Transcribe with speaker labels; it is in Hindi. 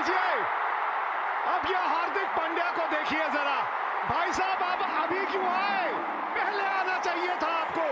Speaker 1: कीजिए। अब यह हार्दिक पांड्या को देखिए जरा। भाई साहब आप अभी क्यों आए? पहले आना चाहिए था आपको।